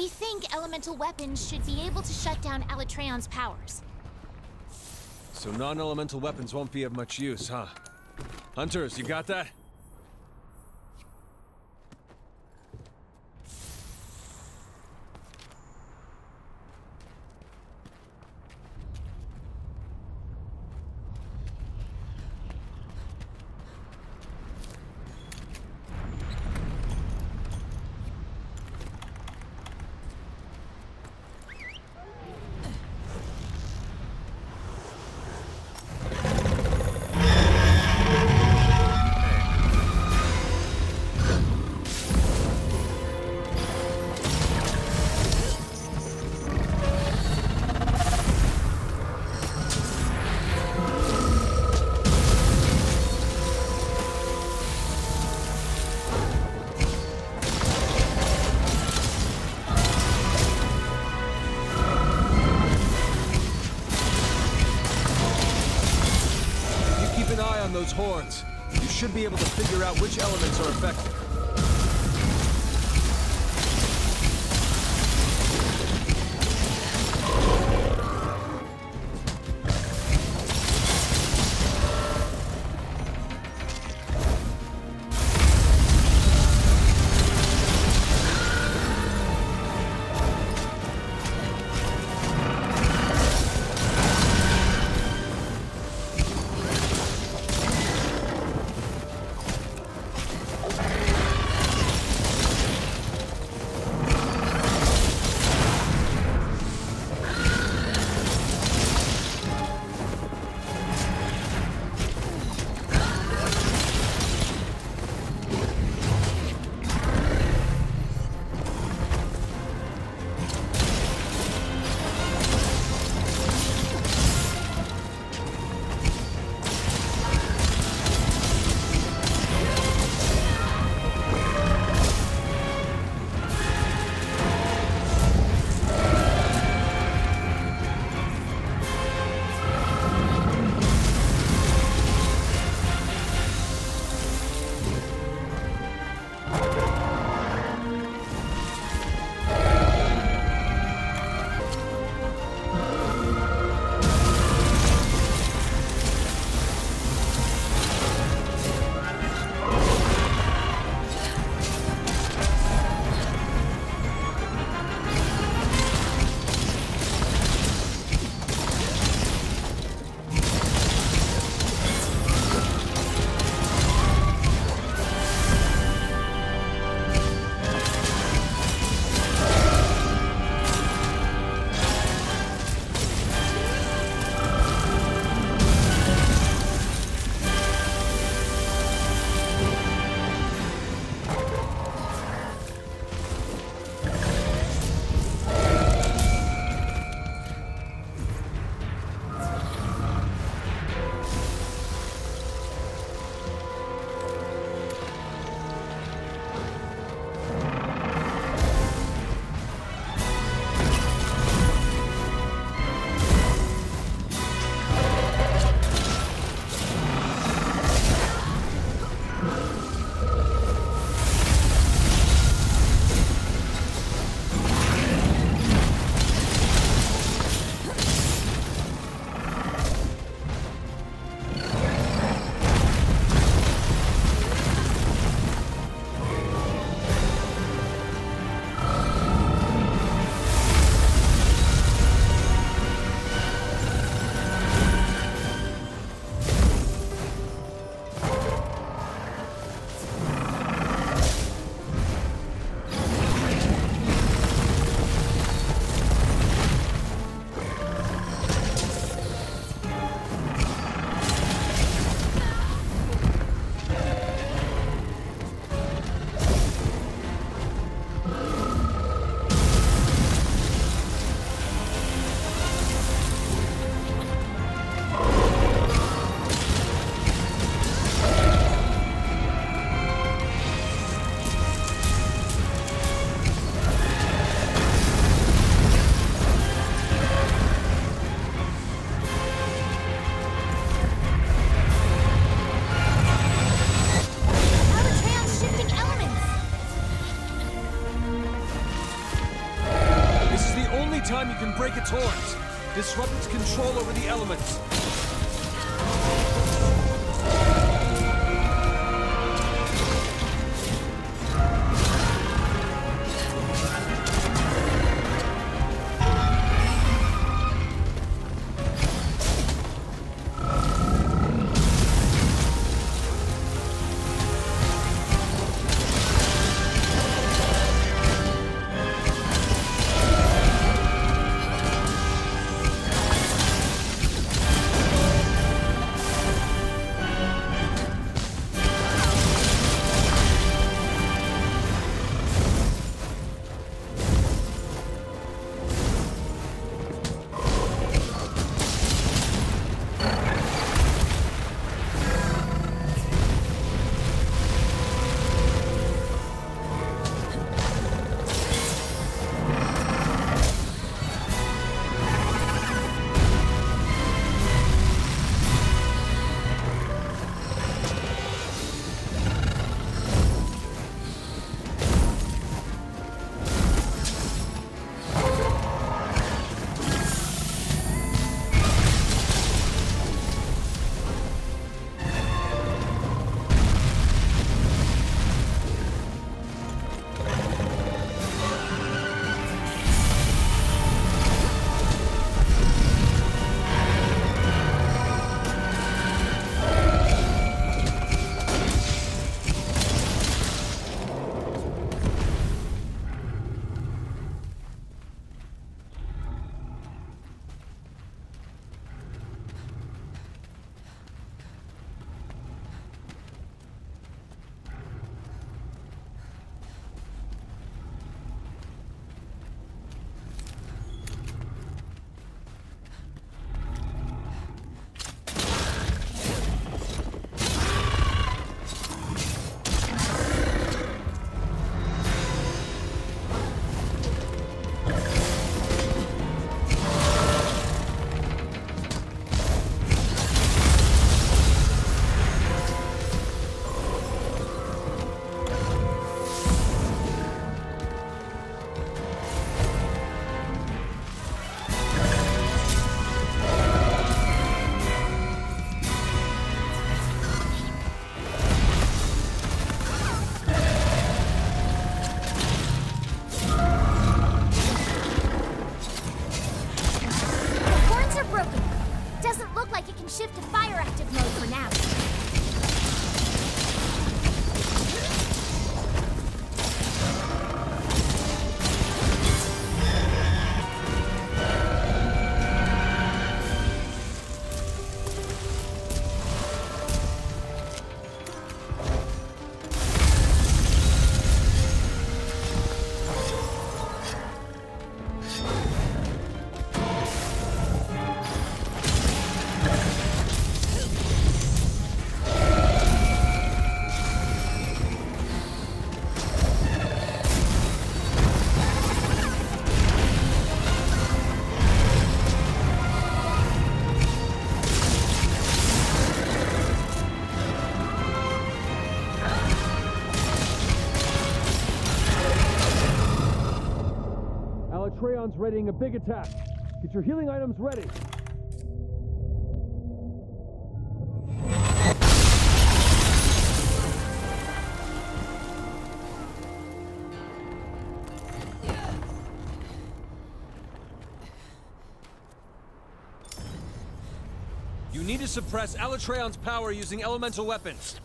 We think elemental weapons should be able to shut down Alatreon's powers. So non-elemental weapons won't be of much use, huh? Hunters, you got that? You should be able to figure out which elements are affected. Its horns, disrupt its control over the elements. Readying a big attack. Get your healing items ready. You need to suppress Alatreon's power using elemental weapons.